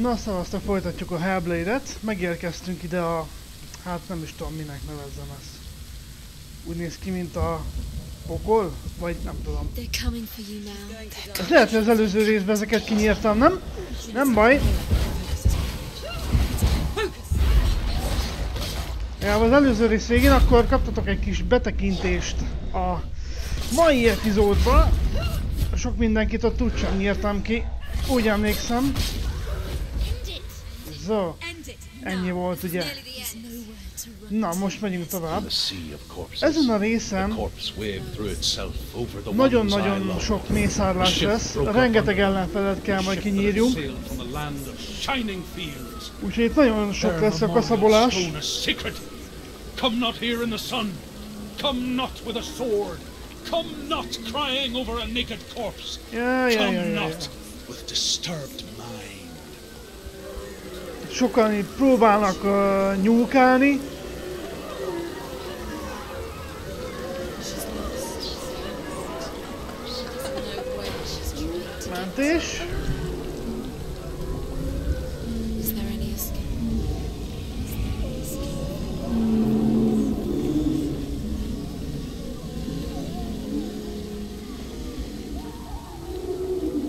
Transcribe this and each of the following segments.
Na, szavaztak, folytatjuk a Hellblade-et. Megérkeztünk ide a... Hát nem is tudom minek nevezzem ezt. Úgy néz ki, mint a... Pokol? Vagy nem tudom. Lehet, hogy az előző részben ezeket kinyírtam, nem? Nem baj. Ja, az előző rész végén akkor kaptatok egy kis betekintést a mai epizódba. Sok mindenkit ott úgy sem nyírtam ki. Úgy emlékszem. Zo, ennyi volt ugye. Na, most megyünk tovább. Ezen a részen nagyon-nagyon sok mészárlás lesz. Rengeteg ellenfelet kell majd kinyírjunk. Úgyhogy itt nagyon sok lesz a kaszabolás. Come not here in the sun. Come not with a sword. Come not crying over a naked corpse. Come not with disturbed. Sokan itt próbálnak uh, nyúlkálni. Mentés.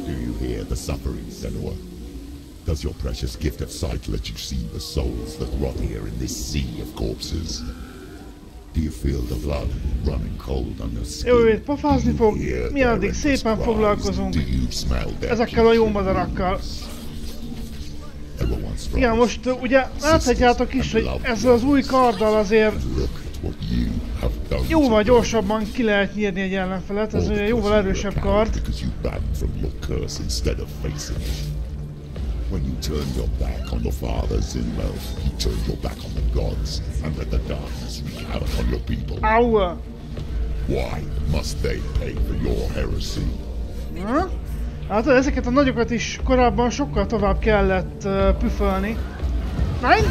Do you hear the suffering, Senua? Does your precious gift of sight let you see the souls that rot here in this sea of corpses? Do you feel the blood running cold on your skin? Jó, itt pofázni fog. Mi addig szépen foglalkozunk ezekkel a jó madarakkal. Igen, most uh, ugye láthatjátok is, hogy ezzel az új karddal azért jóval gyorsabban ki lehet nyírni egy ellenfelet. Ez ugye jóval erősebb kard. When you turned your back on your father's in wealth, you turned your back on the gods and let the darkness wreak havoc on your people. Au! Why must they pay for your heresy? Ha? Hát ezeket a nagyokat is korábban sokkal tovább kellett uh, püfölni. Nein?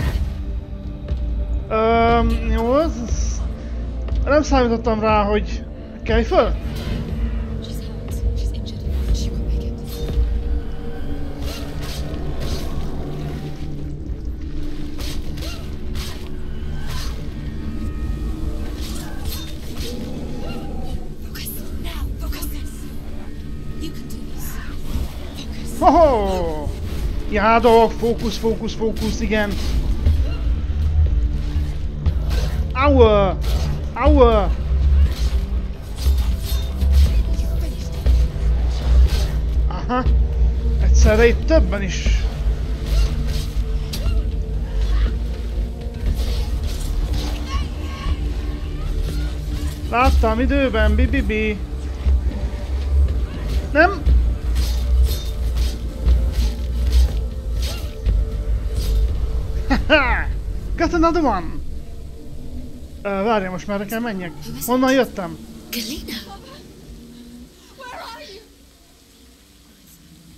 Um, jó, ez, ez... Nem számítottam rá, hogy... Kelj föl? Jádok, fókusz, fókusz, fókusz, igen. Aua! Aua! Aha! Egyszerre itt többen is. Láttam időben, bi bi bi. Got another one! Uh, várja, most merre kell menjek? Honnan jöttem? Galena.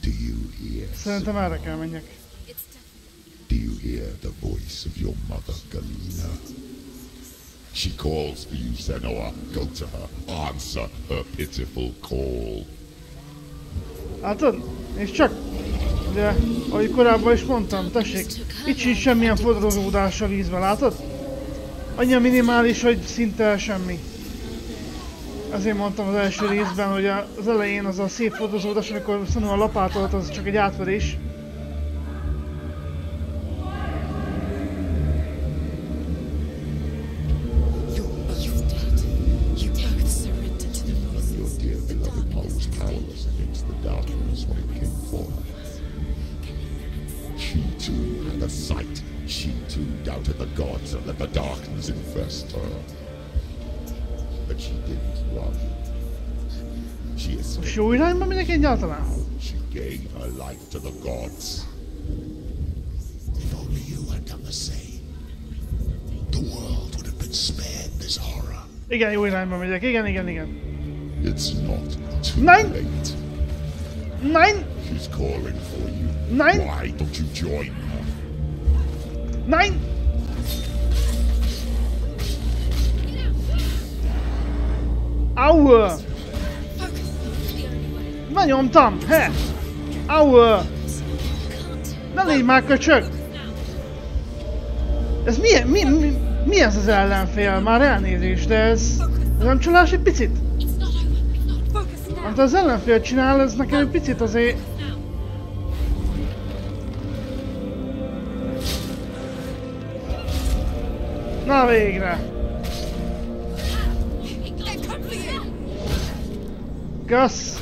Do you hear? Szerintem erre kell menjek. Do you hear the voice of your mother, Galena? She calls for you, Senua. Go to her. Answer her pitiful call. Látod? És csak... De, ahogy korábban is mondtam, tessék, itt sincs semmilyen fodrozódás a vízbe, látod? Annyi minimális, hogy szinte semmi. Ezért mondtam az első részben, hogy az elején az a szép fodrozódás, amikor szanul a lapátolt, az csak egy átverés. Doubted the gods and let the darkness infest her. But she didn't love. She Most escaped. jó irányba megyek egyáltalán? She gave her life to the gods. If only you had done the same, the world would have been spared this horror. Igen, jó irányba megyek, igen, igen, igen. It's not too Nine. late. Nine! She's calling for you. Nine! Why don't you join her? Nine! Au! Focus. The only way. Benyomtam! He! Au! You can't. Ne légy már köcsög! Ez mi, mi, mi, mi ez az ellenfél? Már elnézést, de ez... Ez nem csalás egy picit? Amit az ellenfél csinál, ez nekem egy picit azért... Na végre! Kösz!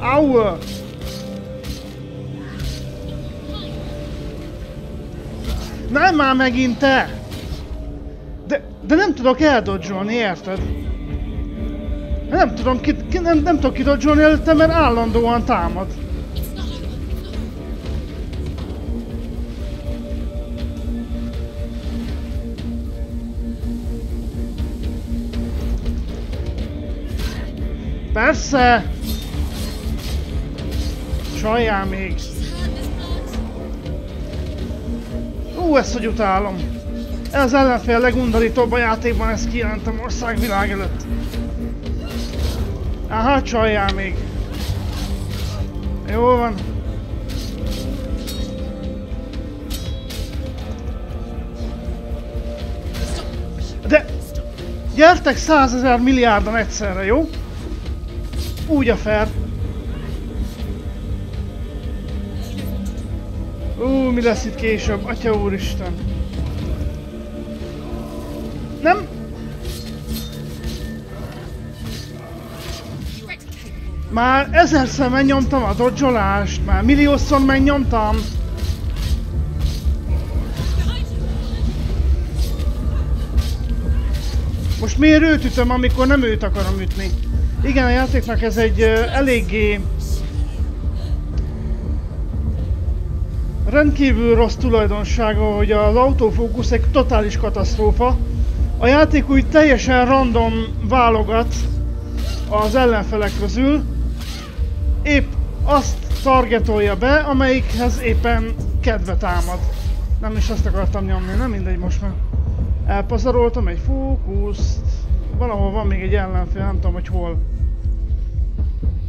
Au! Nem már megint te! De, de nem tudok eldodzsolni, érted? Nem tudom, ki, ki, nem, nem tudok kidodzsolni előtte, mert állandóan támad. Persze! Sajjál még! Ú, ezt hogy utálom! Ez az ellenfél legundorítóbb a játékban, ezt kijelentem országvilág előtt. Aha, csaljál még. Jó van. De... Gyertek százezer milliárdan egyszerre, jó? Úgy a fair. Ú, mi lesz itt később? Atya úristen. Nem? Már ezerszer megnyomtam a dodzsolást, már milliószor megnyomtam. Most miért őt ütöm, amikor nem őt akarom ütni? Igen, a játéknak ez egy eléggé rendkívül rossz tulajdonsága, hogy az autofókusz egy totális katasztrófa. A játék úgy teljesen random válogat az ellenfelek közül, épp azt targetolja be, amelyikhez éppen kedve támad. Nem is azt akartam nyomni, nem mindegy most már. Elpazaroltam egy fókuszt. Valahol van még egy ellenfél, nem tudom, hogy hol.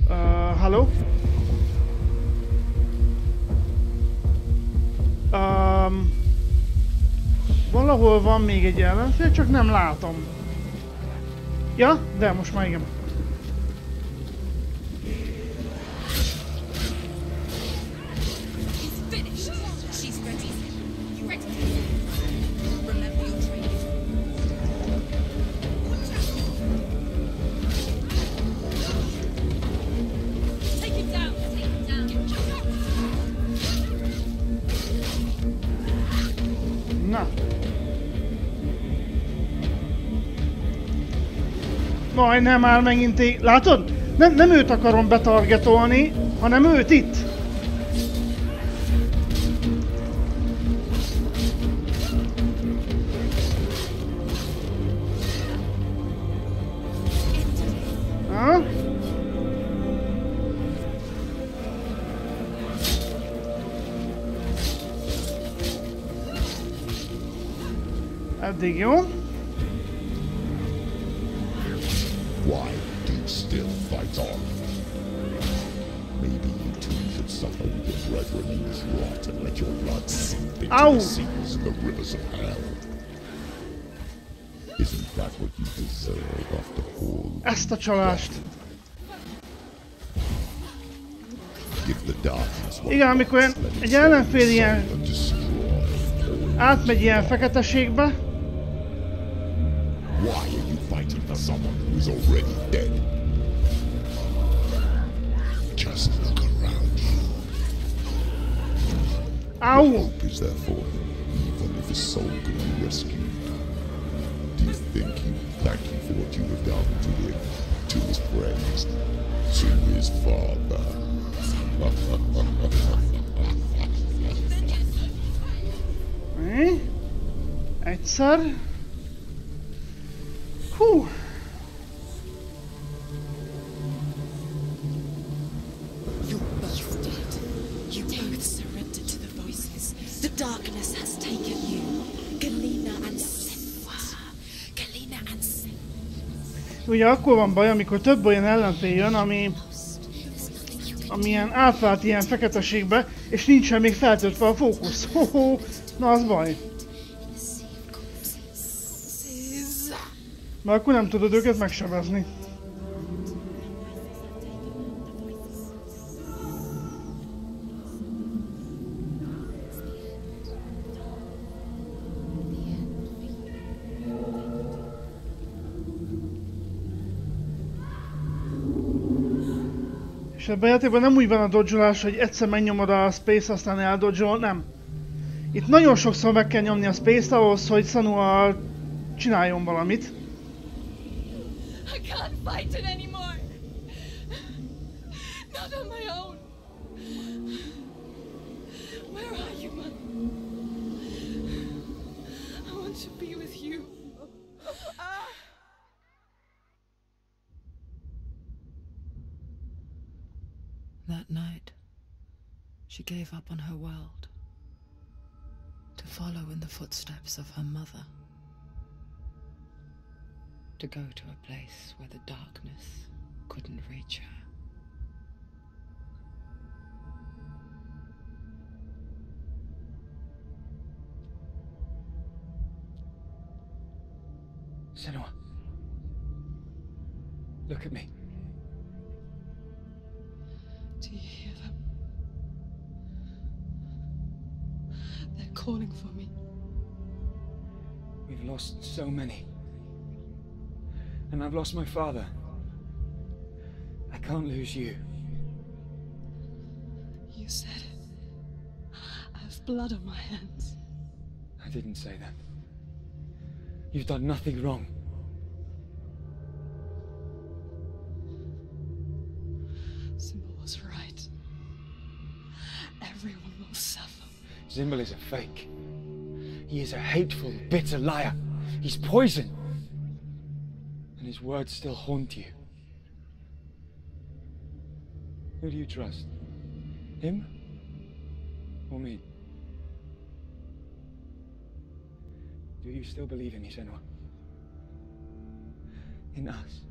Uh, hello? Um, valahol van még egy ellenfél, csak nem látom. Ja, de most már igen. Majdnem már megint. Látod? Nem, nem őt akarom betargetolni, hanem őt itt. Ezt a csalást. Give the darkness what Igen, amikor let egy ellenfél ilyen átmegy ilyen feketeségbe, Why are you fighting for someone who is already dead? Just look around you. Au! Hope is there for him, even if his soul could be rescued. Do you think he will thank you for what you have done to him, friends, to his father? Mi? Egyszer. Hú! You're Ugye akkor van baj, amikor több olyan ellenfél jön, ami amilyen átvált ilyen feketeségbe, és nincsen még feltöltve a fókusz. -ho na az baj. Mert akkor nem tudod őket megsebezni. Ebben a játékban nem úgy van a dodge hogy egyszer megnyomod a space, aztán eldodge nem. Itt nagyon sokszor meg kell nyomni a space-t ahhoz, hogy Sanua csináljon valamit. I can't fight it gave up on her world to follow in the footsteps of her mother. To go to a place where the darkness couldn't reach her. Senua. Look at me. Calling for me. We've lost so many. And I've lost my father. I can't lose you. You said it. I have blood on my hands. I didn't say that. You've done nothing wrong. Symbol Zimbel is a fake. He is a hateful, bitter liar. He's poison. And his words still haunt you. Who do you trust? Him? Or me? Do you still believe in me, Senua? In us?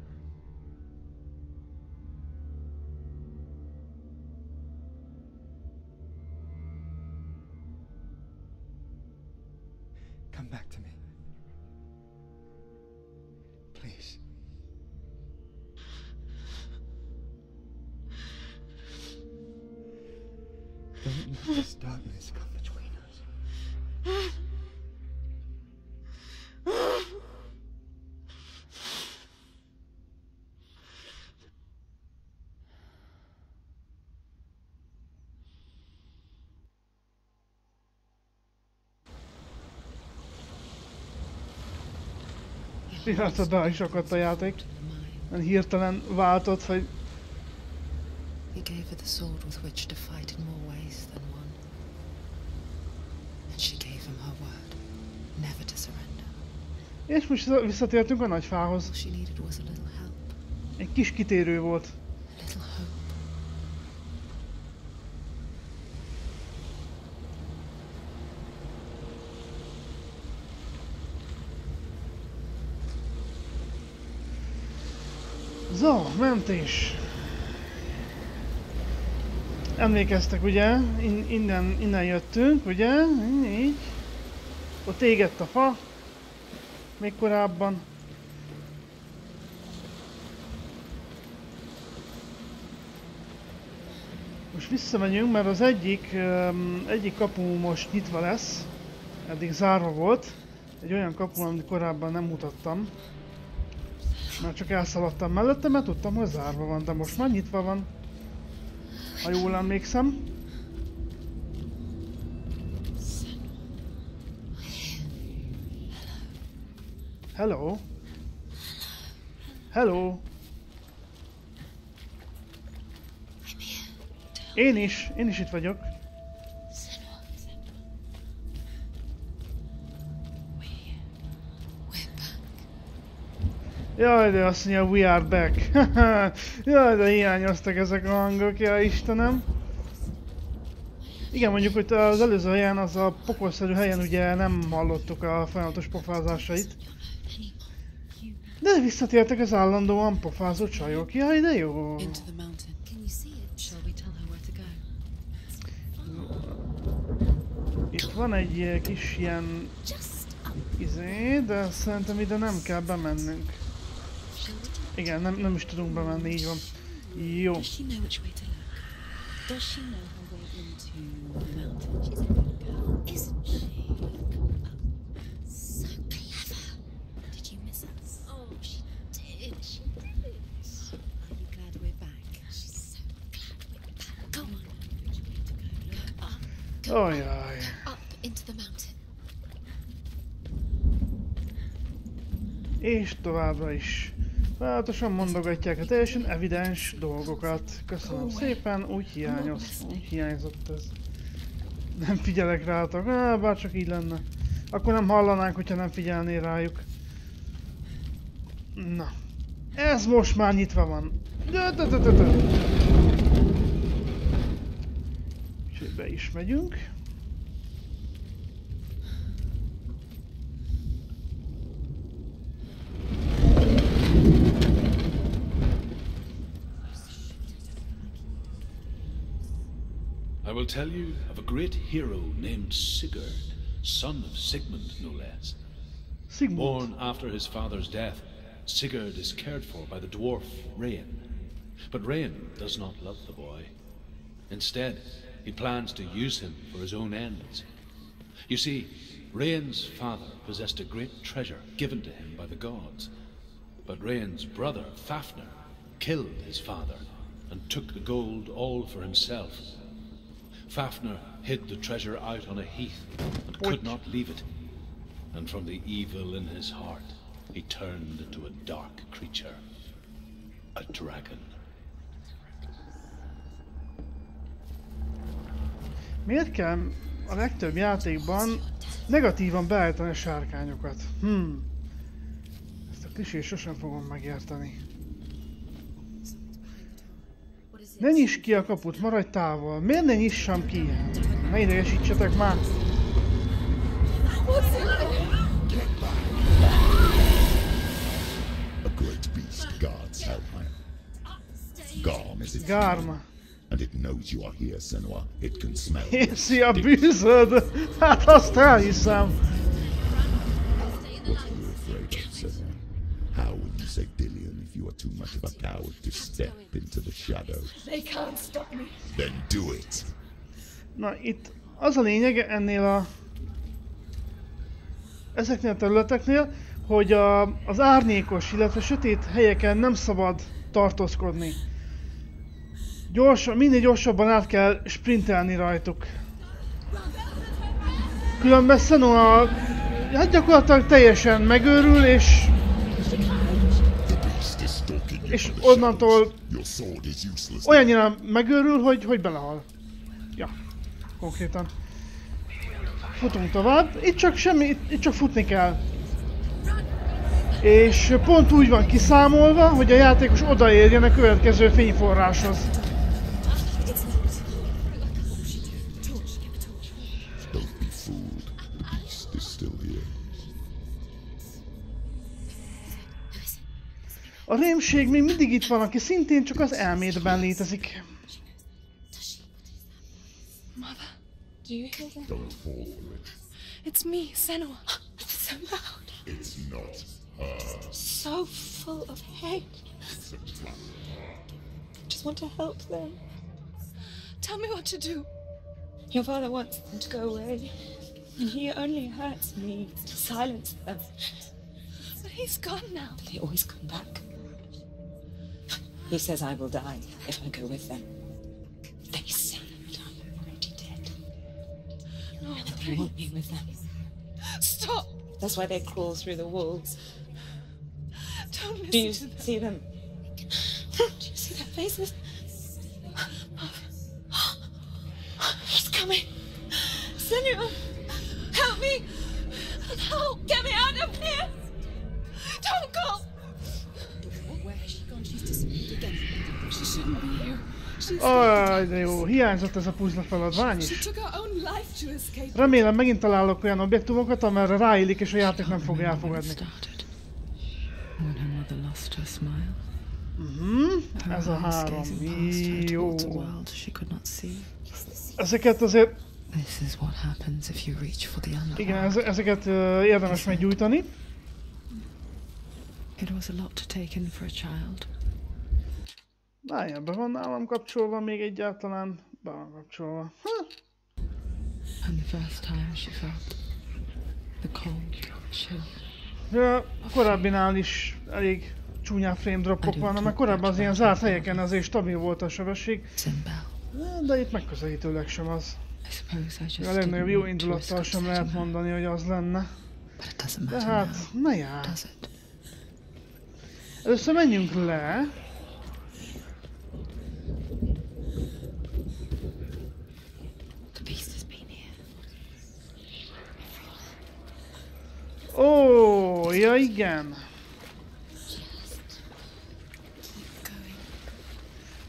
Pillanatra be is akadt a játék. Hirtelen váltott, hogy He gave her the sword with which to fight in more ways than one. And she gave him her word, never to surrender. És most visszatértünk a nagyfához. Egy kis kitérő volt. Zo, mentés. Emlékeztek ugye, In, innen, innen jöttünk, ugye, így. Ott égett a fa. Még korábban. Most visszamegyünk, mert az egyik, öm, egyik kapu most nyitva lesz. Eddig zárva volt. Egy olyan kapu, amit korábban nem mutattam. Már csak elszaladtam mellette, mert tudtam, hogy zárva van, de most már nyitva van. Ha jól emlékszem. Hello. Hello. Én is, én is itt vagyok. Jaj, de azt mondja, we are back. Jaj, de hiányoztak ezek a hangok, ja Istenem. Igen, mondjuk, hogy az előző helyen, az a pokolszerű helyen ugye nem hallottuk a folyamatos pofázásait. De visszatértek az állandóan pofázó csajok. Jaj, de jó. Itt van egy eh, kis ilyen izé, de szerintem ide nem kell bemennünk. Shall we do? Igen, nem, nem is tudunk bemenni, így van. Jó. Does she know which way to look? Does she know her way into the mountain? She's a good girl, isn't she? So clever. Did you miss us? Oh, she did. She did. Are you glad we're back? She's so glad we're back. Go on. Which way to go? Look up. Go Ajaj. up into the mountain. És továbbra is. Váltosan mondogatják a teljesen evidens dolgokat. Köszönöm szépen, úgy hiányoz, úgy hiányzott ez. Nem figyelek rátok, Á, bár csak így lenne. Akkor nem hallanánk, hogyha nem figyelnél rájuk. Na. Ez most már nyitva van. Úgyhogy be is megyünk. Tell you of a great hero named Sigurd, son of Sigmund, no less. Sigmund. Born after his father's death, Sigurd is cared for by the dwarf Rain. But Rain does not love the boy. Instead, he plans to use him for his own ends. You see, Rain's father possessed a great treasure given to him by the gods. But Rain's brother, Fafnir, killed his father and took the gold all for himself. Fafnir hid the treasure out on a heath and could not leave it. And from the evil in his heart, he turned into a dark creature. A dragon. Miért kell a legtöbb játékban negatívan beállítani a sárkányokat? Hmm. Ezt a klisét sosem fogom megérteni. Ne nyisd ki a kaput, maradj távol. Miért ne nyissam ki? Ne idegesítsetek már. Garm and it knows you are here, Senua. It can smell. Érzi a bűzöd! Hát azt elhiszem. What are you afraid of, Senua? How will you say Dillion if you are too much of a coward to step into the shadows? They can't stop me. Then do it! Na itt az a lényeg ennél a... Ezeknél a területeknél, hogy a, az árnyékos, illetve sötét helyeken nem szabad tartózkodni. Gyorsan, minél gyorsabban át kell sprintelni rajtuk. Különben Senua hát gyakorlatilag teljesen megőrül, és, The beast is stalking you és onnantól olyannyira megőrül, hogy, hogy belehal. Ja, konkrétan. Futunk tovább. Itt csak semmi, itt, itt csak futni kell. És pont úgy van kiszámolva, hogy a játékos odaérjen a következő fényforráshoz. A rémség még mindig itt van, aki szintén csak az elmédben létezik. Mother, do you hear that? Don't fall for it. It's me, Senua. It's so loud, It's not her. so full of hate. It's a trap. Just want to help them. Tell me what to do. Your father wants them to go away, and he only hurts me to silence them. But he's gone now. They always come back. He says I will die if I go with them. They say that I'm already dead. No, And they want me with them. stop! That's why they crawl through the walls. Don't Do you see them? Do you see their faces? He's coming. Senua, help me! Help! Get me out of here! Don't go! Aj, de jó, hiányzott ez a puzzle feladvány is. Remélem megint találok olyan objektumokat, amerre ráillik és a játék nem fogja elfogadni. Mhm, ez a három. Jó. Ezeket azért, This is what happens if you reach for the igen, ezeket ö, érdemes meggyújtani. It was a lot to take in for a child. Várjál, be van nálam kapcsolva még egyáltalán? Be van kapcsolva. Ha, And the first time she felt the cold chill. Ja, a korábbinál is elég csúnyább frame dropok vannak, mert korábban az ilyen zárt helyeken azért stabil volt a sebesség, de itt megközelítőleg sem az. A legnagyobb jó indulattal sem lehet mondani, hogy az lenne. De hát, now, na já. does it? Először menjünk le. The beast has been here. Ó, ja igen.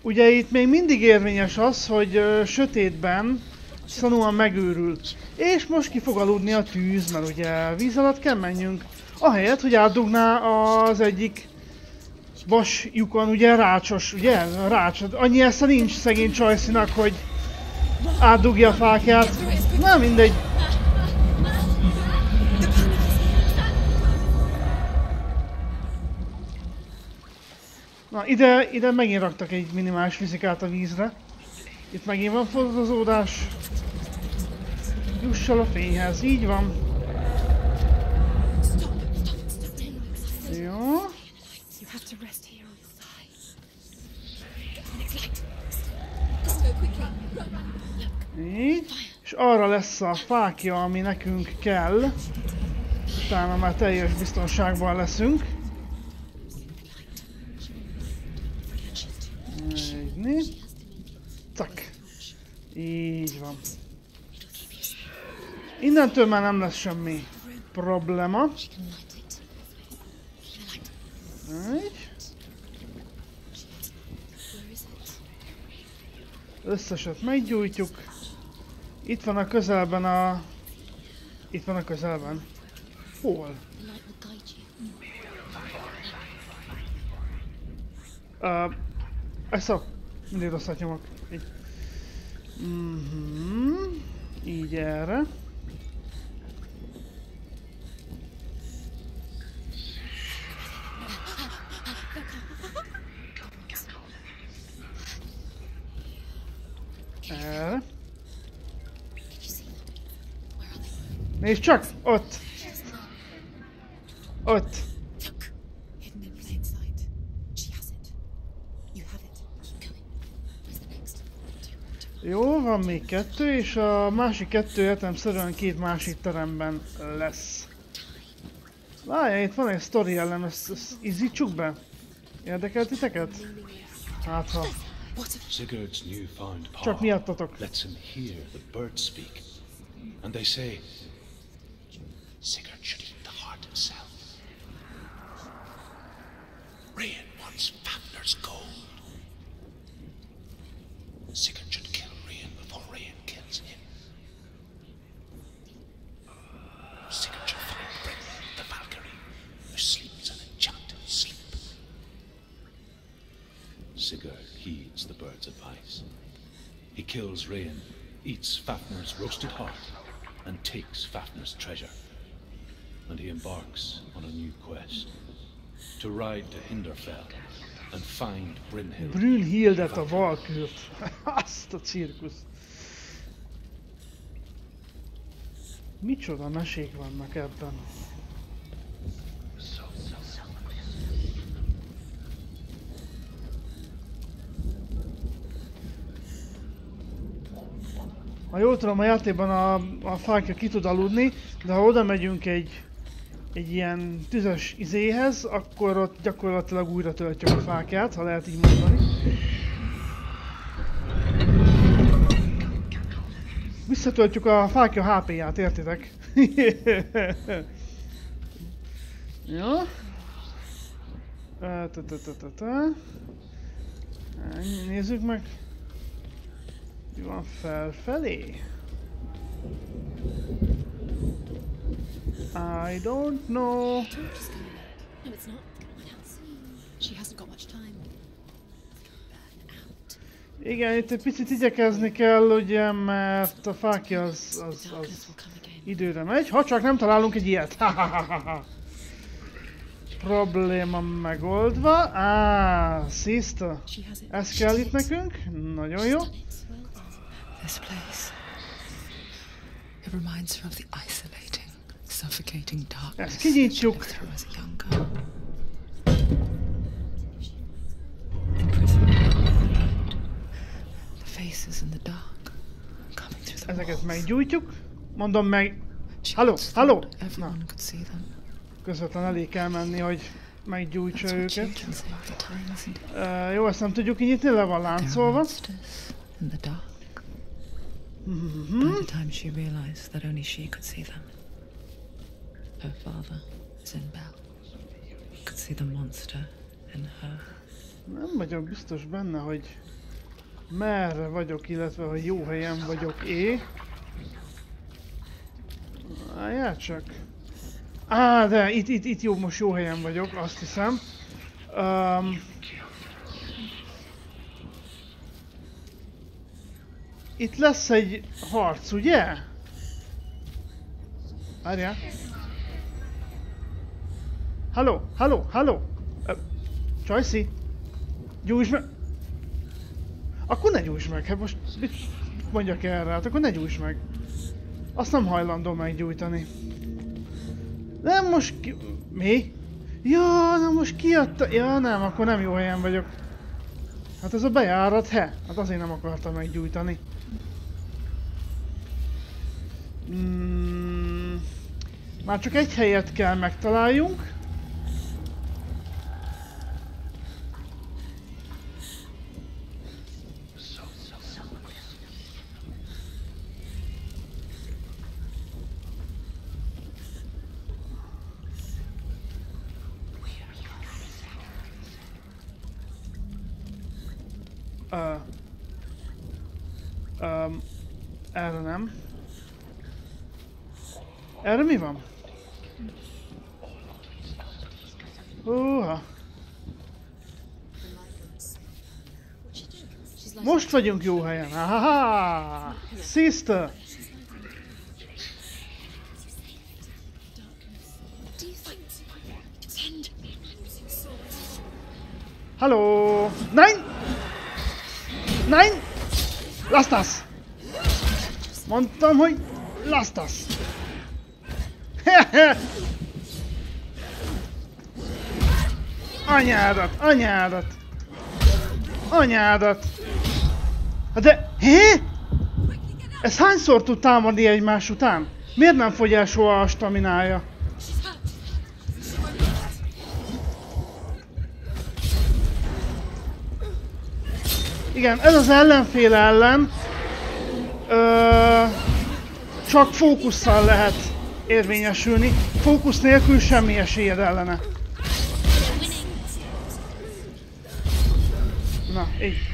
Ugye itt még mindig érvényes az, hogy ö, sötétben szanúan megőrül. És most ki fog aludni a tűz, mert ugye víz alatt kell menjünk. Ahelyett, hogy átdugná az egyik vas lyukon, ugye rácsos, ugye? Rács. Annyi esze nincs szegény csajszinak, hogy átdugja a fákját. Na mindegy. Na ide, ide megint raktak egy minimális fizikát a vízre. Itt megint van fordozódás. Jussal a fényhez, így van. Jó. Így. És arra lesz a fákja, ami nekünk kell. Utána már teljes biztonságban leszünk. Egyni. Cak. Így van. Innentől már nem lesz semmi probléma. Így. Összeset meggyújtjuk. Itt van a közelben a... Itt van a közelben. Hol? Uh, ezt a... Mindig rosszat nyomok. Így. Mhm. Így erre. Erre. Nézd csak! Ott! Ott! Look. Hidden in plain sight. She has it. You have it. Keep going. Where's the next? Do you want to Jó, van még kettő, és a másik kettő értelemszerűen két másik teremben lesz. Várj, itt van egy sztori ellen, ezt, ezt izzítsuk be? Érdekel titeket? Hát ha, Sigurd's csak miattatok. lets him hear the birds speak. And they say, Sigurd should eat the heart himself. Rian wants Fafnir's gold. Sigurd should kills Rain, eats Fafnir's roasted heart, and takes Fafnir's treasure. And he embarks on a new quest to ride to Hinderfell and find Brynhild. Brünnhildet a Valkürt. Azt a cirkusz. Micsoda mesék vannak ebben. Ha jól tudom, a játékban a, a fákja ki tud aludni, de ha oda megyünk egy, egy ilyen tüzes izéhez, akkor ott gyakorlatilag újra töltjük a fákját, ha lehet így mondani. Visszatöltjük a fákja HP-ját, értitek? Jó. Ennyi, Nézzük meg. Mi van felfelé? I don't know. Igen, itt egy picit igyekezni kell, ugye, mert a fákja az, az, az időre megy, ha csak nem találunk egy ilyet. Probléma megoldva. Has it. Ez kell itt nekünk. Nagyon jó. This place. It reminds her of the isolating, suffocating darkness she lived through as a young girl. In the. The faces in the dark, coming through the Ezeket walls. meggyújtjuk. Mondom meg, Halló, halló! thought could see them. közvetlen elé kell menni, hogy meggyújtsa őket. children say all the time, isn't it? Uh, jó, ezt nem tudjuk kinyitni, le van láncolva. Dark. Mhm. By the time she realized that only she could see them, her father, Zinbel, could see the monster in her. Nem vagyok biztos benne, hogy merre vagyok, illetve hogy jó helyen vagyok-é. Várjál csak. Á, de itt, itt, itt jó, most jó helyen vagyok, azt hiszem. Um, itt lesz egy harc, ugye? Várjál. Halló, halló, halló! Csajci? Gyújtsd meg! Akkor ne gyújtsd meg, hát most mit mondjak erre? Hát akkor ne gyújtsd meg. Azt nem hajlandó meggyújtani. Nem most ki... Mi? Ja, na most kiadta... Ja, nem, akkor nem jó helyen vagyok. Hát ez a bejárat, he? Hát azért nem akarta meggyújtani. Mm, már csak egy helyet kell megtaláljunk. Ö, öm, erre nem. Erre mi van? Húha. What's she doing? She's like. Most vagyunk jó helyen. Ahaha! Sister! Hallo! Nein! Nein! Lass das! Mondtam, hogy lass das! anyádat! Anyádat! Anyádat! Hát de... Hé? Ez hányszor tud támadni egymás után? Miért nem fogy el soha a staminája? Igen, ez az ellenfél ellen ö, csak fókusszal lehet érvényesülni. Fókusz nélkül semmi esélyed ellene. Na, így.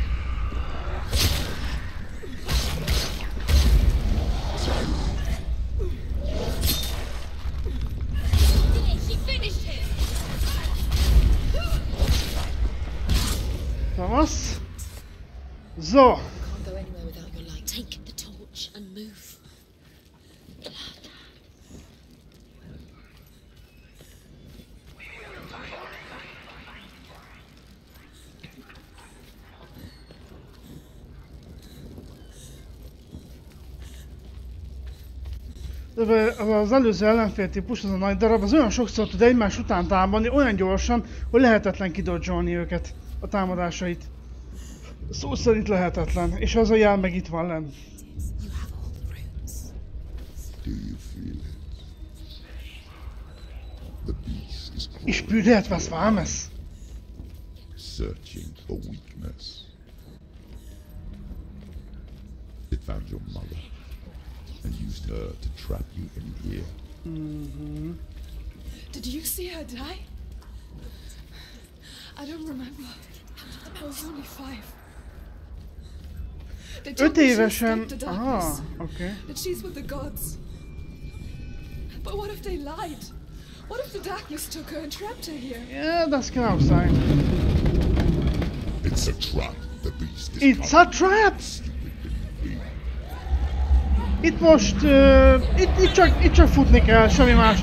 Zo. Can't go anywhere without your light. Take the torch and move. De Az előző ellenfél típus, az a nagy darab, az olyan sokszor tud egymás után támadni, olyan gyorsan, hogy lehetetlen kidodzsolni őket, a támadásait. Szó szerint lehetetlen, és az a jel meg itt van lenn. You have all the runes. Do you feel it? The beast is Ich crawling, spüre etwas Warmes. searching for weakness. It found your mother and used her to trap you in here. Did you see her die? I don't remember. I was only five. Öt évesen... oké. Okay. that she's with the gods. But what if they lied? What if the darkness took her and trapped her here? Yeah, that's kind of sign. It's a trap. The beast is It's a trap! Itt most... Uh, itt, itt, csak, itt csak futni kell, semmi más.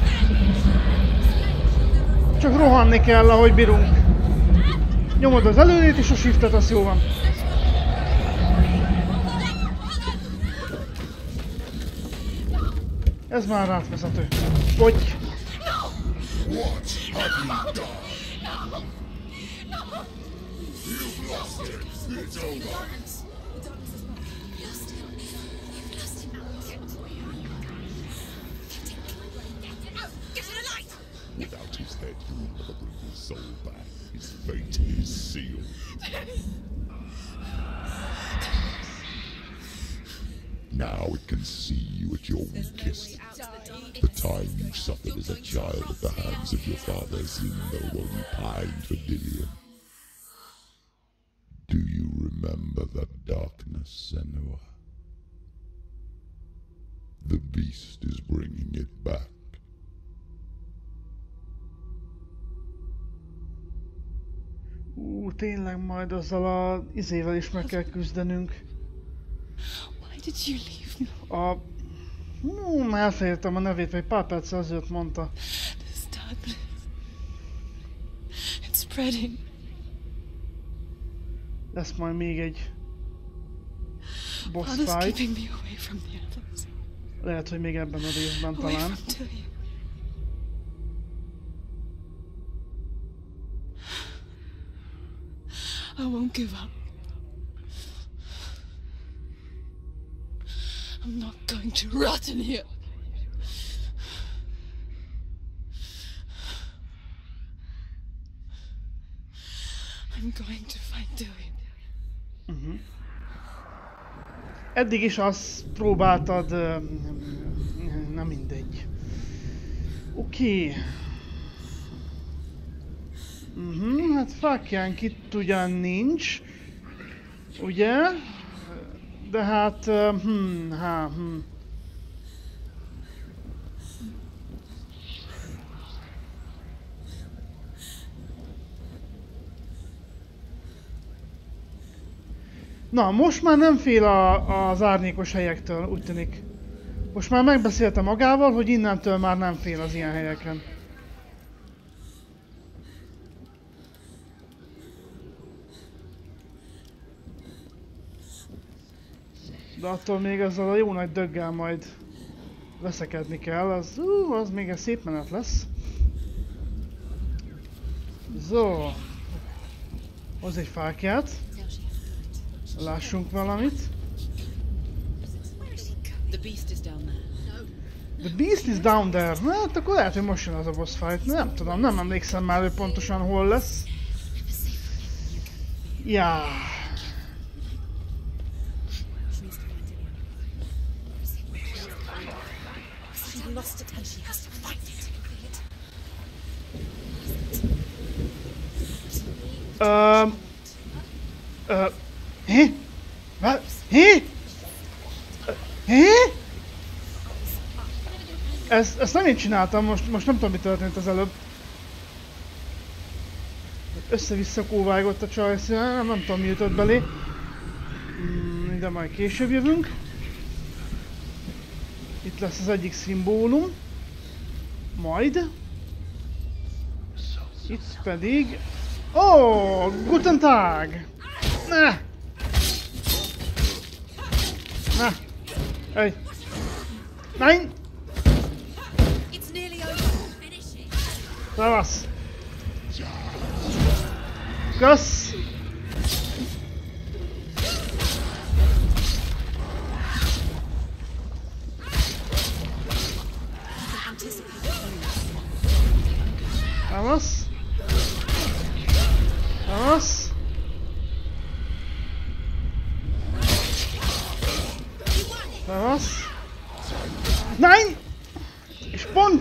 Csak rohanni kell, ahogy bírunk. Nyomod az előrét és a shiftet, az jó van. Ez már átvezető. Hogy? Without his head, he will never bring his soul back. His fate is sealed. Now it can see you at your weakest. The time you suffered as a child at the hands of your father Zindo while you pined for Dillion. Do you remember that darkness, Senua? The beast is bringing it back. Ú, tényleg majd azzal a izével is meg kell küzdenünk. Did you leave me? A... Hú, már elfelejtettem a nevét, vagy pár perc azért mondta. This darkness. It's spreading. Lesz majd még egy boss Father's fight. keeping me away from the others. Lehet, hogy még ebben a részben Away talán. from. I won't give up. I'm not going to rot in here. I'm going to find Tilly. Eddig is azt próbáltad... ö, Na mindegy. Oké. Mhm, hát fákjánk itt ugyan nincs. Ugye? De hát... Hm, há, hm. Na, most már nem fél a, az árnyékos helyektől, úgy tűnik. Most már megbeszélte magával, hogy innentől már nem fél az ilyen helyeken. De attól még ezzel a jó nagy döggel majd veszekedni kell, az, ú, az még egy szép menet lesz. Zo. Hoz egy fákját. Lássunk valamit. The beast is down there. The Beast is down there. Na, hát akkor lehet, hogy most jön az a boss fight. Nem tudom, nem emlékszem már, hogy pontosan hol lesz. Ja. Ö... Hé? Va? Hé? Ö, Hé? Ezt, ezt nem én csináltam, most, most nem tudom mi történt az előbb. Össze-vissza kóvágott a csajsz, nem, nem tudom mi jutott belé. Mm, De majd később jövünk. Itt lesz az egyik szimbólum. Majd. Itt pedig... Ó, oh, guten Tag! Ne! Na! Hey! Nein! It's nearly over. Finish it.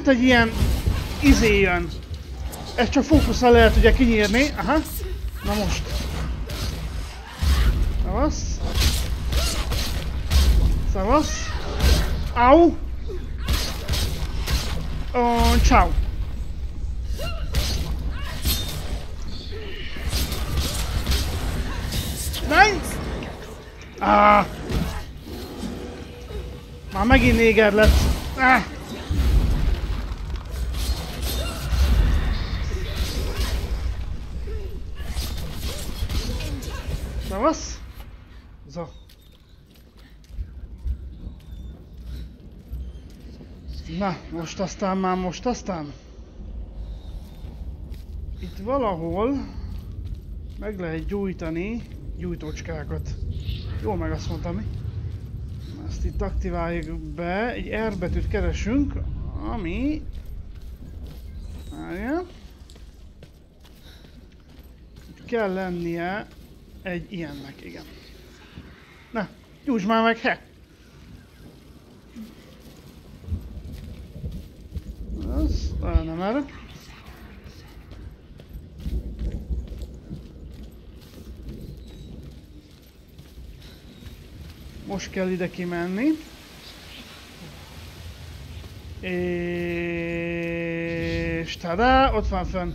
itt egy ilyen izé jön. Ezt csak fókuszal lehet ugye kinyírni. Aha. Na most. Szavasz. Szavasz. Au. Uh, ciao. Nein! Ah! Már megint néger lett. Ah! Most aztán már most aztán. Itt valahol meg lehet gyújtani gyújtócskákat. Jól meg azt mondtam, mi? Ezt itt aktiváljuk be, egy R betűt keresünk, ami... Várjál. Itt kell lennie egy ilyennek, igen. Na, gyújts már meg, he! Az, á, nem erre. Most kell ide kimenni. És tada, ott van fönn.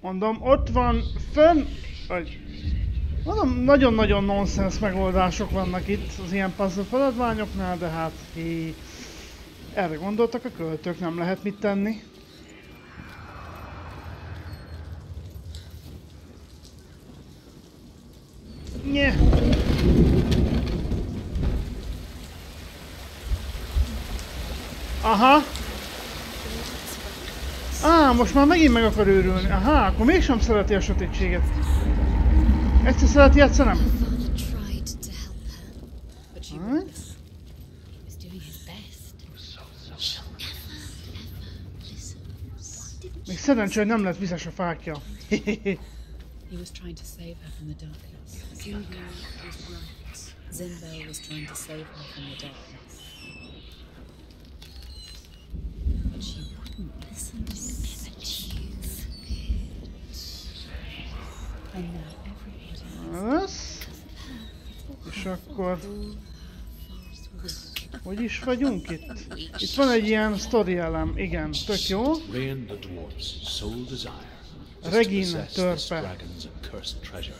Mondom, ott van fönn. Vagy. Mondom, nagyon-nagyon nonsens megoldások vannak itt az ilyen puzzle feladványoknál, de hát hé, erre gondoltak a költők, nem lehet mit tenni. Nye. Aha. Á, most már megint meg akar őrülni. Aha, akkor mégsem szereti a sötétséget. Egyszer szereti, egyszer nem. Szerencsé, hogy nem lett vizes a fákja. He was trying to save her from the darkness. Zingu was right. Zinbel was trying to save her from the darkness. But she wouldn't listen. Choose. And now everybody. És akkor... Hogy is vagyunk itt? Itt van egy ilyen story elem, igen, tök jó. The dwarf's sole desire Regin possess this törpe. treasure,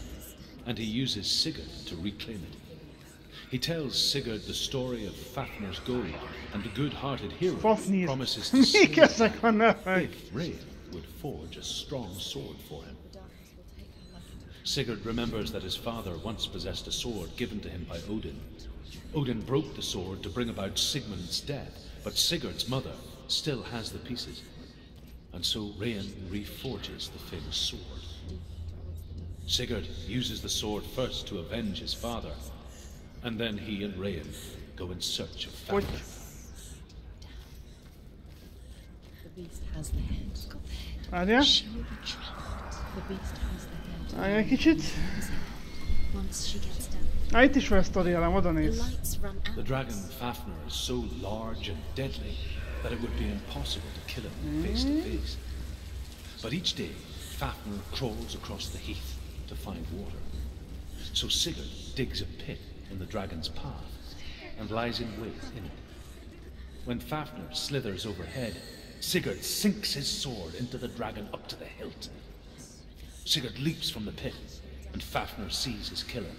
and he uses Sigurd to reclaim it. He tells Sigurd the story of Fafnir's gold, and the good-hearted hero Fafnir. promises to Mik save ezek a nevek? if Rain would forge a strong sword for him. Sigurd remembers that his father once possessed a sword given to him by Odin. Odin broke the sword to bring about Sigmund's death, but Sigurd's mother still has the pieces. And so Rain reforges the famous sword. Sigurd uses the sword first to avenge his father, and then he and Rain go in search of Hogy? Fafnir. The beast has the head. Várjál? She will be trapped The beast has the head. Várjál egy kicsit. once she gets Á, itt is elem, oda néz. The dragon Fafnir is so large and deadly that it would be impossible to kill him face to face. But each day, Fafnir crawls across the heath to find water. So Sigurd digs a pit in the dragon's path and lies in wait in it. When Fafnir slithers overhead, Sigurd sinks his sword into the dragon up to the hilt. Sigurd leaps from the pit, and Fafnir sees his killer.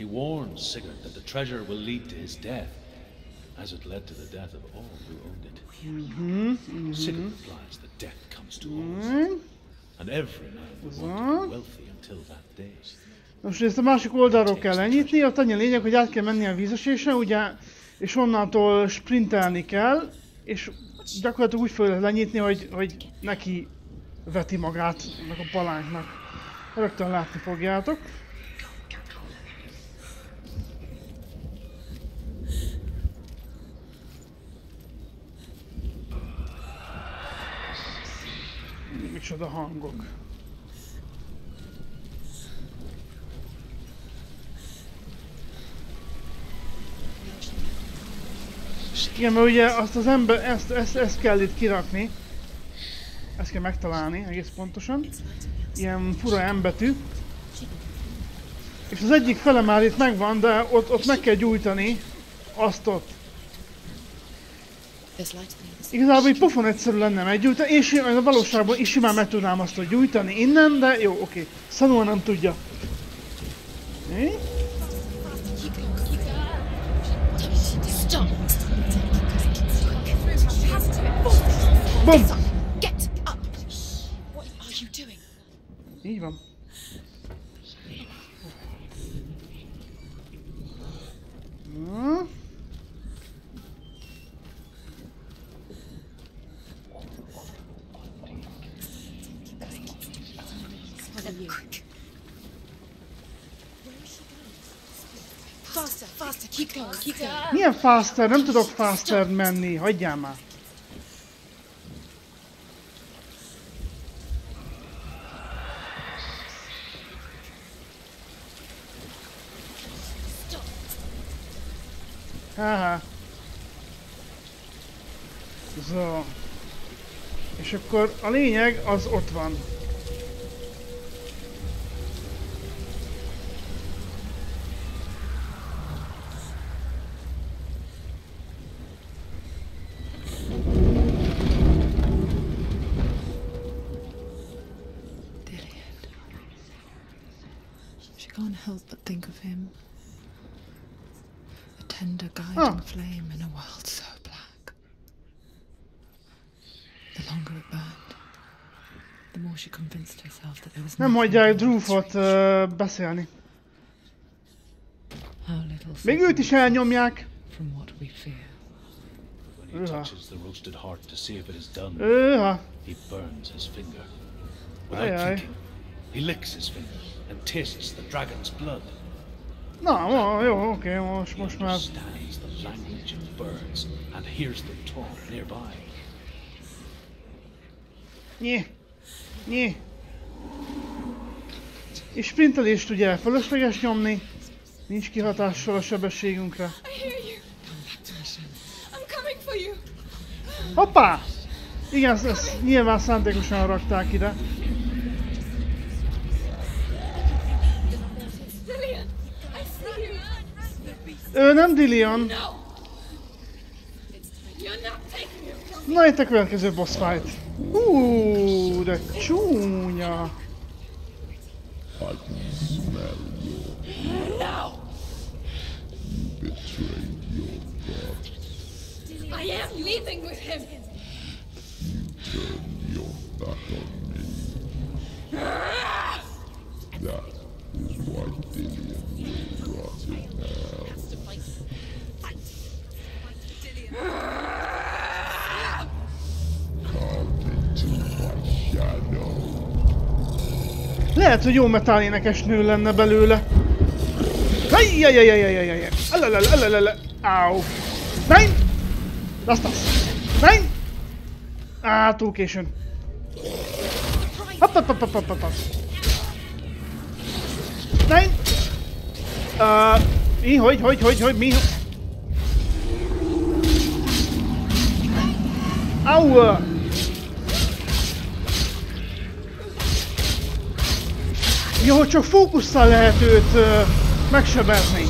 He warns Sigurd that the treasure will lead to his death, as it led to the death of all who owned it. Sigurd replies that death comes to all, Hmm? and every man will want to be wealthy until that day. Most ezt a másik oldalról kell lenyitni, ott annyi a lényeg, hogy át kell menni a vízesésen, ugye, és onnantól sprintelni kell, és gyakorlatilag úgy lehet lenyitni, hogy, hogy neki veti magát ennek a palánknak. Rögtön látni fogjátok. Micsoda hangok. Igen, mert ugye azt az ember, ezt, ezt, ezt kell itt kirakni. Ezt kell megtalálni egész pontosan. Ilyen fura M betű. És az egyik fele már itt megvan, de ott, ott meg kell gyújtani azt ott. There's light on the other side. Igazából így pofon egyszerű lenne meggyújtani, és a valóságban is simán meg tudnám azt hogy gyújtani innen, de jó, oké. Szanúan nem tudja. Mi? Bum! Faster? Nem tudok faster menni. Hagyjál már. Haha. Zo. És akkor a lényeg az ott van. Nem hagyják uh, beszélni. Még őt is elnyomják. When he touches the roasted heart to see if it is done, Őha. he burns his finger. Without thinking, he licks his finger and tastes the dragon's blood. Na, jó, oké, most, most már... understands the language of birds and hears them talk nearby. Nyi. Nyi. És sprintelést ugye fölösleges nyomni. Nincs kihatással a sebességünkre. Hoppá! Igen, ezt, ezt nyilván szándékosan rakták ide. Ő nem Dillion. Na itt a következő boss fight. Hú, de csúnya. Leaving with him. Turn your back on me. That is why Dillian will rot in hell. Lehet, hogy jó metal énekes nő lenne belőle. Ajjajajajajajajaj. Lass das. Nein! Á, túl későn. Hopp, hopp, hopp, hopp, hopp, hopp. Nein! Uh, mi, hogy, hogy, hogy, hogy, mi? Au! Jó, csak fókusszal lehet őt uh, megsebezni.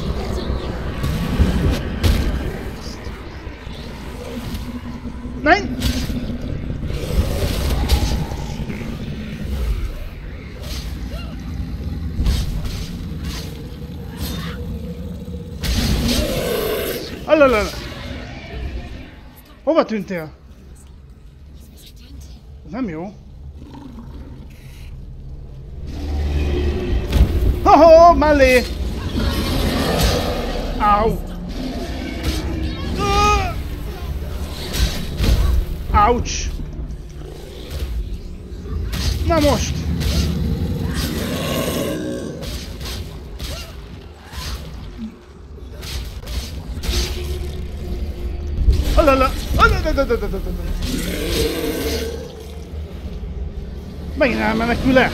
Nein! Alalala! Hova tűntél? Ez nem jó. Ho-ho, mellé! Au! Ah! Ouch! Na most! Alala! Alala! Megint elmenekül-e?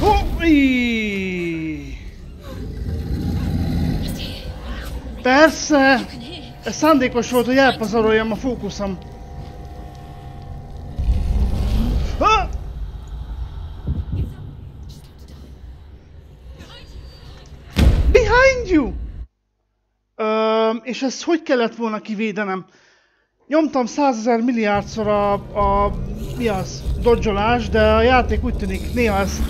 Hoi! Persze! Ez szándékos volt, hogy elpazaroljam a fókuszom. Ha! Behind you! Öm, és ezt hogy kellett volna kivédenem? Nyomtam százezer milliárdszor a, a mi az? Dodgelás, de a játék úgy tűnik néha ezt...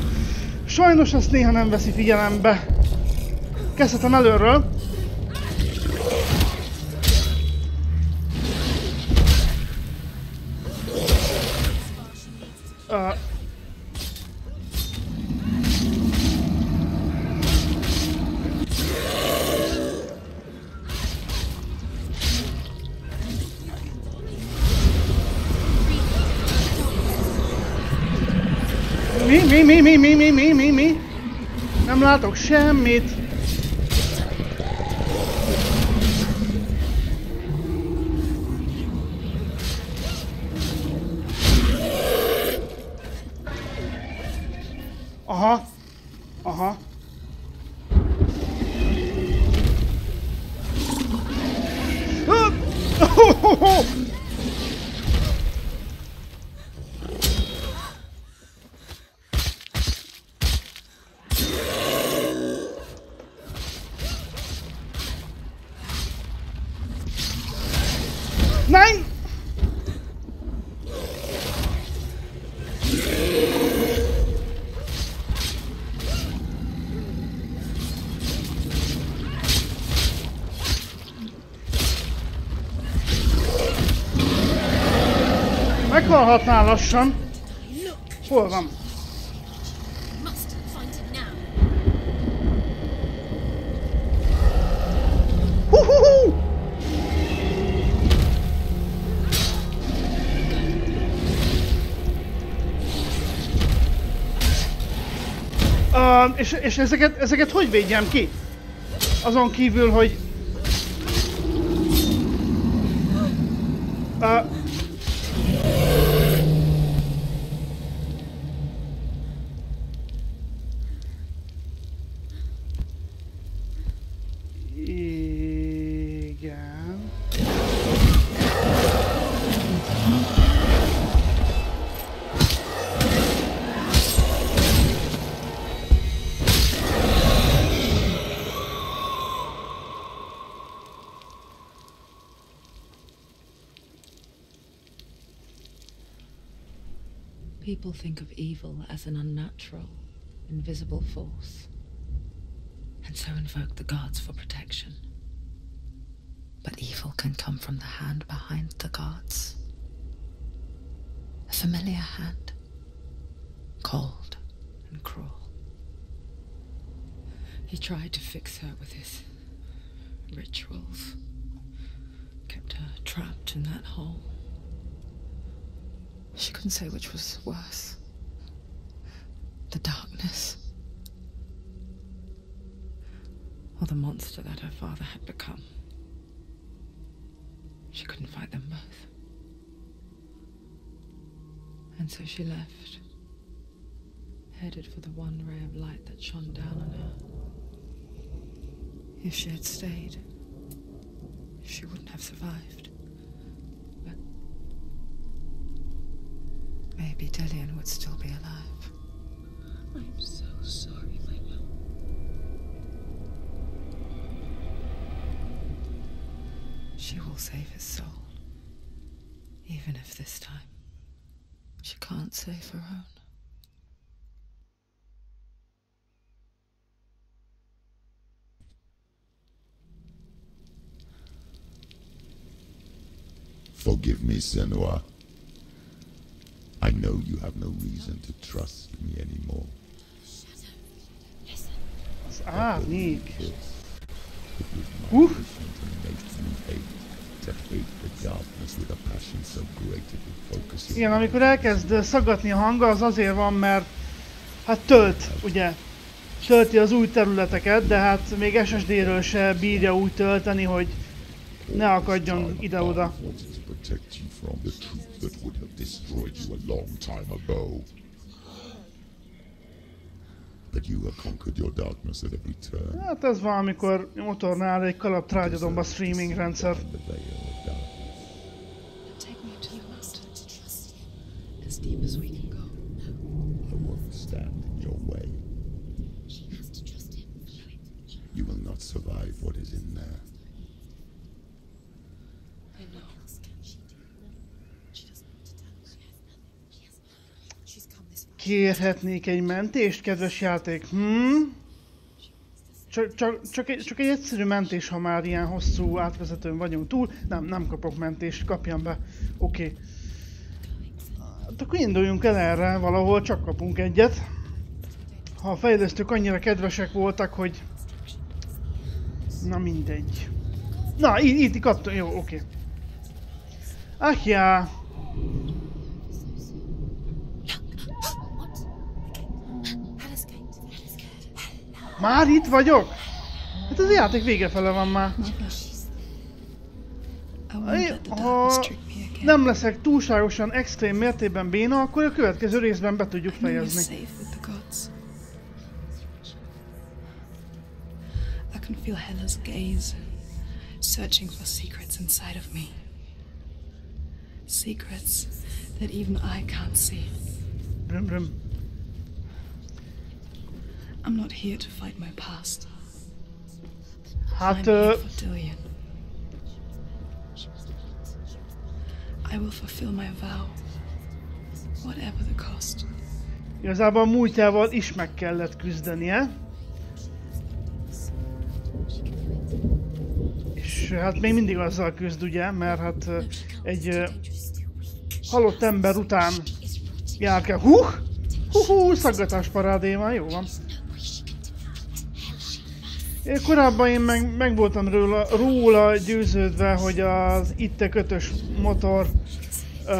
Sajnos ezt néha nem veszi figyelembe. Kezdhetem előről. Uh, Mi, mi, mi, mi, mi, mi, mi, mi? Nem látok semmit. 16-nál lassan. Hol van? És, és ezeket, ezeket hogy védjem ki? Azon kívül, hogy People think of evil as an unnatural, invisible force, and so invoke the gods for protection. But evil can come from the hand behind the gods. A familiar hand, cold and cruel. He tried to fix her with his rituals, kept her trapped in that hole. She couldn't say which was worse. The darkness. Or the monster that her father had become. She couldn't fight them both. And so she left, headed for the one ray of light that shone down on her. If she had stayed, she wouldn't have survived. Maybe Dillian would still be alive. I'm so sorry, my love. She will save his soul. Even if this time she can't save her own. Forgive me, Senua. I know you have no reason to trust me anymore. Az árnyék. Your Igen, amikor elkezd szaggatni a hanga, az azért van, mert hát tölt, ugye? Tölti az új területeket, de hát még SSD-ről se bírja úgy tölteni, hogy ne akadjon ide-oda. protect you from the truth that would have destroyed you a long time ago. But you have conquered your darkness at every turn. Hát ez valamikor motornál egy kalap trágyadomba streaming rendszer. You will not survive what is in there. Kérhetnék egy mentést, kedves játék? Hmm? Csak, csak, csak, egy, csak egy egyszerű mentés, ha már ilyen hosszú átvezetőn vagyunk túl. Nem, nem kapok mentést, kapjam be. Oké. Okay. Hát akkor induljunk el erre, valahol csak kapunk egyet. Ha a fejlesztők annyira kedvesek voltak, hogy... Na mindegy. Na, itt, itt kaptam, jó, oké. Okay. Ah, ja. Már itt vagyok? Hát az játék vége fele van már. Ha nem leszek túlságosan extrém mértében béna, akkor a következő részben be tudjuk fejezni. I can feel Hella's gaze, searching for secrets inside of me. Secrets that even I can't see. Brum, brum. I'm not here to fight my past. Hát... Uh... I will fulfill my vow. Whatever the cost. Igazából a múltjával is meg kellett küzdenie. És hát még mindig azzal küzd, ugye, mert hát egy uh, halott ember után jár kell. Hú! Hú, hú, szaggatás parádéma, jó van. Én korábban én meg, meg voltam róla, róla győződve, hogy az itte kötös motor uh,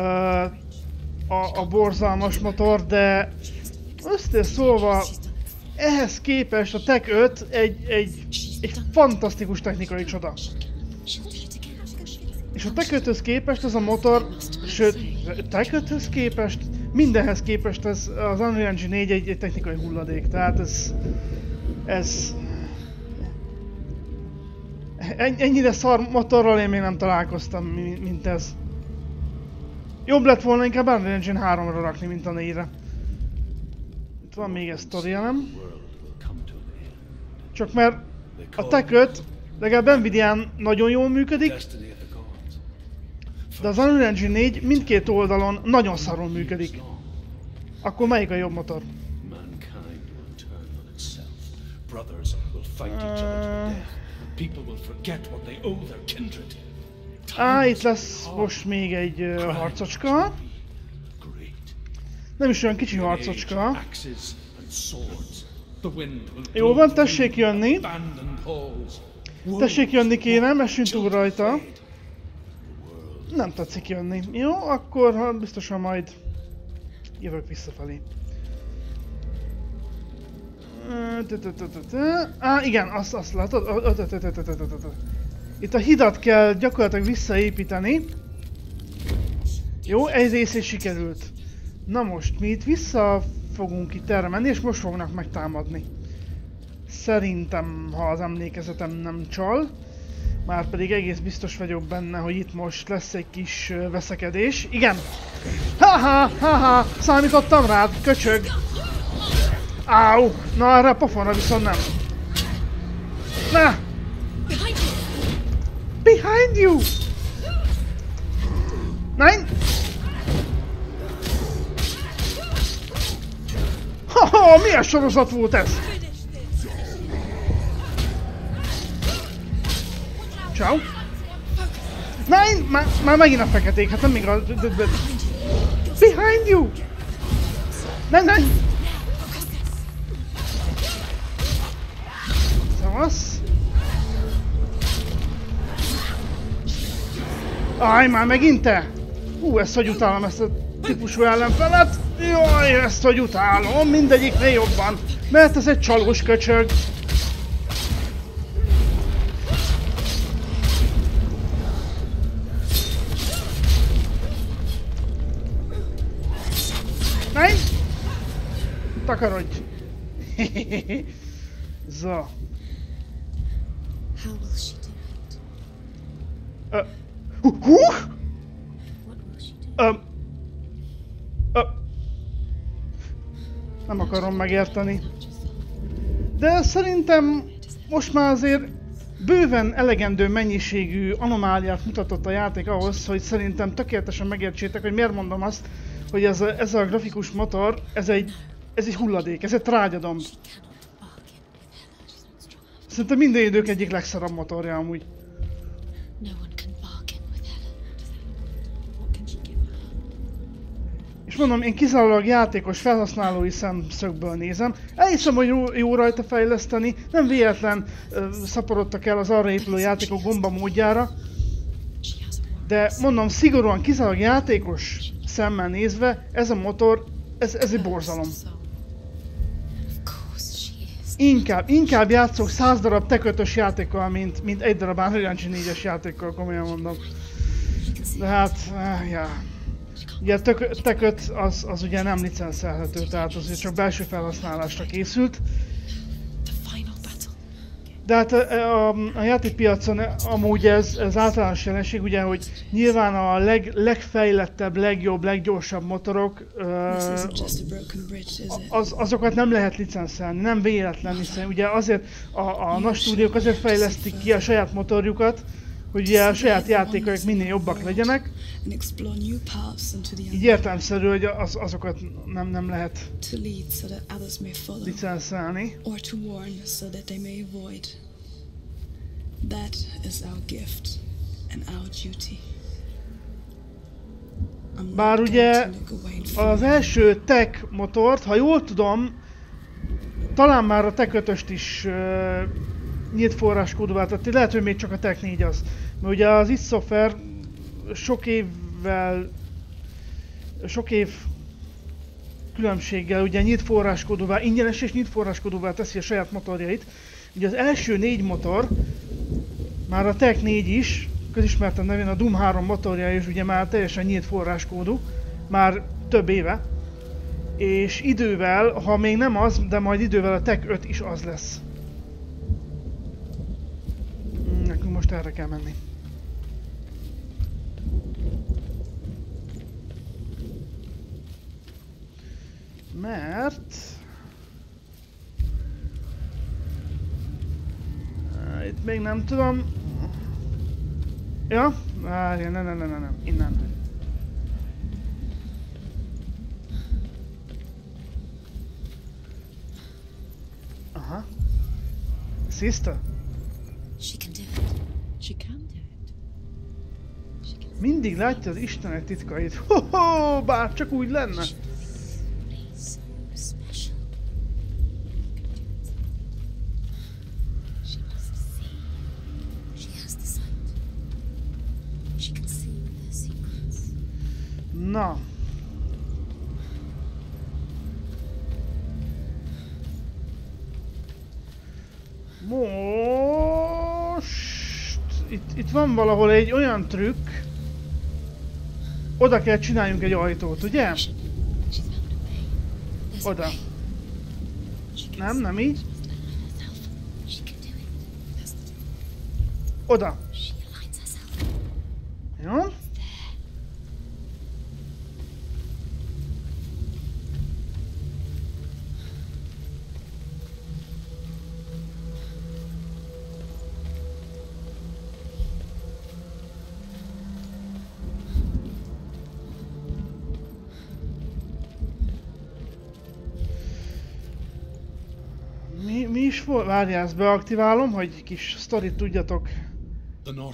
a, a borzalmas motor, de össze szólva ehhez képest a Tech 5 egy, egy, egy fantasztikus technikai csoda. És a Tech 5 képest ez a motor, sőt, Tech 5 képest, mindenhez képest ez, az Unreal Engine 4 egy, egy technikai hulladék. Tehát ez, ez ennyire szar motorral én még nem találkoztam, mint ez. Jobb lett volna inkább Unreal Engine 3-ra rakni, mint a 4-re. Itt van még egy sztoria, nem? Csak mert a 5 legalább Nvidia-n nagyon jól működik, de az Unreal Engine 4 mindkét oldalon nagyon szarul működik. Akkor melyik a jobb motor? Uh... People will forget what they owe their kindred. Á, itt lesz most még egy uh, harcocska. Nem is olyan kicsi harcocska. Jó van, tessék jönni. Tessék jönni kéne, messünk túl rajta. Nem tetszik jönni. Jó, akkor ha biztosan majd jövök visszafelé. Á, igen, azt, azt látod? Itt a hidat kell gyakorlatilag visszaépíteni. Jó, ez rész is sikerült. Na most, mi itt vissza fogunk itt erre menni, és most fognak megtámadni. Szerintem, ha az emlékezetem nem csal. Már pedig egész biztos vagyok benne, hogy itt most lesz egy kis veszekedés. Igen! Haha, haha, számítottam rád, köcsög! Áú! Na erre a pofonra viszont nem. Na! Behind you! Nein! Haha, milyen sorozat volt ez? Ciao. Nein! Már, már megint a feketék, hát nem még a... Behind you! Nem, nem! Szevasz! Aj, már megint te? Hú, ezt hogy utálom, ezt a típusú ellenfelet? Jaj, ezt hogy utálom, mindegyiknél jobban, mert ez egy csalós köcsög. Nein! Takarodj! so. Who? Um, uh, nem akarom megérteni. De szerintem most már azért bőven elegendő mennyiségű anomáliát mutatott a játék ahhoz, hogy szerintem tökéletesen megértsétek, hogy miért mondom azt, hogy ez a, ez a grafikus motor, ez egy, ez egy hulladék, ez egy trágyadom. Szerintem minden idők egyik legszarabb motorja amúgy. És mondom, én kizárólag játékos felhasználói szemszögből nézem. Elhiszem, hogy jó, jó rajta fejleszteni, nem véletlen ö, szaporodtak el az arra épülő játékok gomba módjára, de mondom, szigorúan kizárólag játékos szemmel nézve, ez a motor, ez, ez egy borzalom. Inkább, inkább játszok száz darab tekötös játékkal, mint, mint egy darab Unreal Engine 4-es játékkal, komolyan mondom. De hát, eh, ja. She Ugye tök, teköt az, az ugye nem licenszelhető, tehát az csak belső felhasználásra készült. De hát a, a, a játékpiacon amúgy ez, ez általános jelenség, ugye, hogy nyilván a leg, legfejlettebb, legjobb, leggyorsabb motorok, a az, azokat nem lehet licenszelni, nem véletlen, hiszen ugye azért a, a nagy stúdiók azért fejlesztik ki a saját motorjukat, hogy a saját játékaik minél jobbak legyenek, így értelmszerű, hogy az, azokat nem, nem lehet licenszelni. that is our gift and our duty. Bár ugye Az első tech motort, ha jól tudom, talán már a tech 5 is nyílt forráskódúvá tett, lehet, hogy még csak a tech 4 az. Mert ugye az id Software sok évvel, sok év különbséggel ugye nyílt forráskódúvá, ingyenes és nyílt forráskódúvá teszi a saját motorjait. Ugye az első négy motor, már a Tech 4 is, közismerten nevén a Doom 3 motorja is ugye már teljesen nyílt forráskódú, már több éve. És idővel, ha még nem az, de majd idővel a Tech 5 is az lesz. Mm, Nekünk most erre kell menni. Mert... Itt még nem tudom. Ja? Várja, ne, ne, ne, ne, ne, innen. Aha. Sister? She can. She can do it. She can Mindig látja az Istenek titkait. Ho-ho, bár csak úgy lenne. He's so special. She must see. She has the sight. She can see their secrets. Na. Most... Itt, van valahol egy olyan trükk. Oda kell csináljunk egy ajtót, ugye? Oda. Nem, nem így. must volt? Várjál, ezt beaktiválom, hogy kis sztorit tudjatok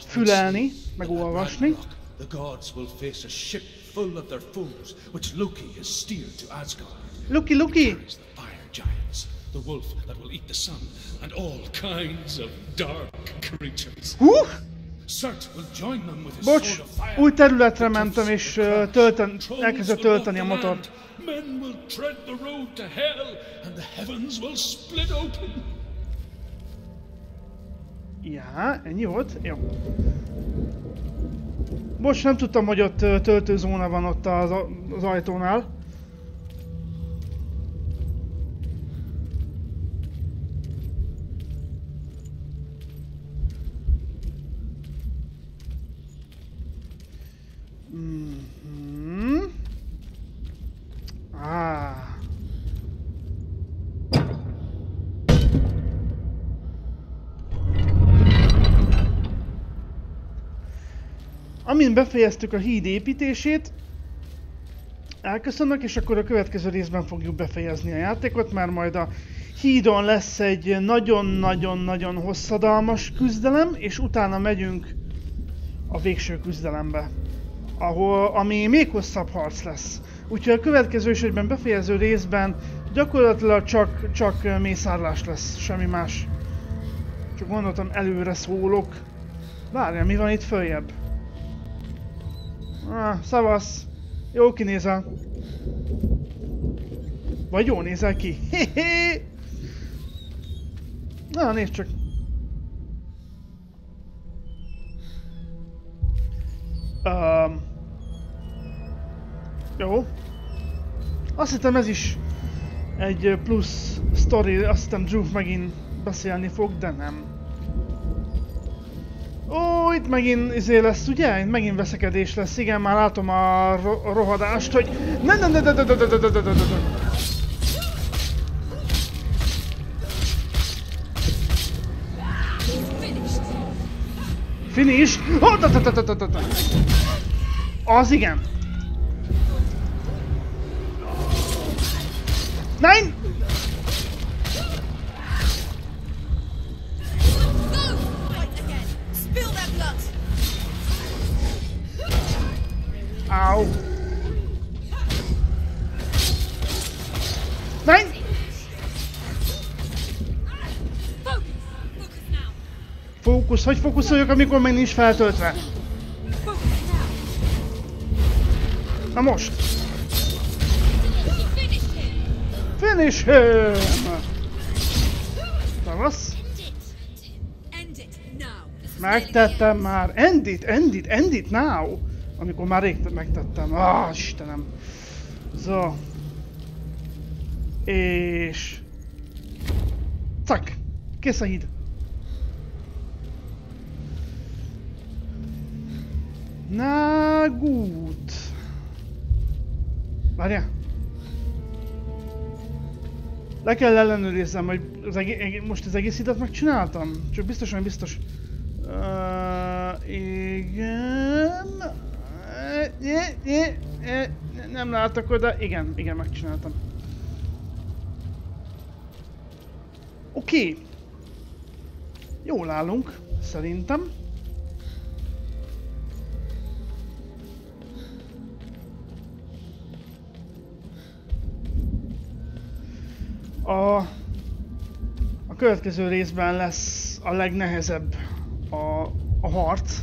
fülelni, meg olvasni. The gods will face a ship full of their foes, which Loki has steered to Asgard. Luki! There's the fire giants, the wolf that will eat the sun, and all kinds of dark creatures. Hú! Bocs, új területre mentem és ö, tölten, elkezdett tölteni a motort. Men will tread the road to hell, and the heavens will split open. Ja, ennyi volt? Jó. Bocs, nem tudtam, hogy ott töltőzóna van ott az, az ajtónál. Amint befejeztük a híd építését, elköszönök, és akkor a következő részben fogjuk befejezni a játékot, mert majd a hídon lesz egy nagyon-nagyon-nagyon hosszadalmas küzdelem, és utána megyünk a végső küzdelembe, ahol, ami még hosszabb harc lesz. Úgyhogy a következő és egyben befejező részben gyakorlatilag csak, csak mészárlás lesz, semmi más. Csak gondoltam előre szólok. Várjál, mi van itt följebb? Ah, szavasz! Jó kinézel. Vagy jó nézel ki. Hehe. Na, nézd csak. Um, jó. Azt hittem ez is egy plusz story, azt hittem Drew megint beszélni fog, de nem. Ó, itt megint izé lesz, ugye? Itt megint veszekedés lesz, igen, már látom a, ro a rohadást, hogy... Ne, ne, ne, ne, ne, ne, ne, ne, ne, ne, ne. Finish! Oh, da, da, da, da, da, da. Az igen! Nein! Hogy fókuszoljak, amikor még nincs feltöltve? Na most! Finish him! Now! Megtettem már. End it, end it, end it now! Amikor már rég megtettem. Ah, Istenem. So. És... Cak! Kész a híd. Na gut. Várjál. Le kell ellenőrizzem, hogy az egész, most az egész hidat megcsináltam? Csak biztos, hogy biztos. Uh, igen. Uh, yeah, yeah. Nem látok oda. Igen, igen, megcsináltam. Oké. Okay. Jól állunk, szerintem. A, a következő részben lesz a legnehezebb a, a harc.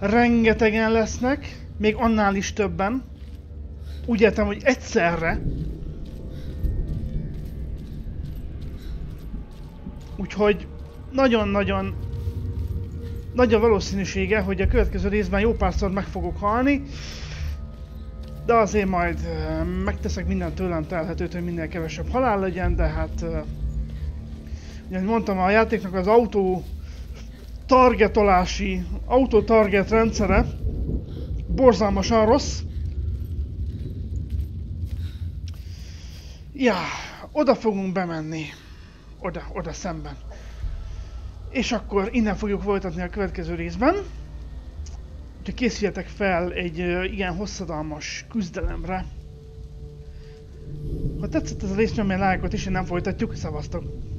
Rengetegen lesznek, még annál is többen. Úgy értem, hogy egyszerre. Úgyhogy nagyon-nagyon nagy a valószínűsége, hogy a következő részben jó párszor meg fogok halni. De azért majd uh, megteszek minden tőlem telhetőt, hogy minél kevesebb halál legyen, de hát... Uh, ugye, mondtam, a játéknak az autó targetolási, autó target rendszere borzalmasan rossz. Ja, oda fogunk bemenni. Oda, oda szemben. És akkor innen fogjuk folytatni a következő részben. Úgyhogy készüljetek fel egy ilyen hosszadalmas küzdelemre. Ha tetszett ez a rész, nyomj lájkot és nem folytatjuk. Szevasztok!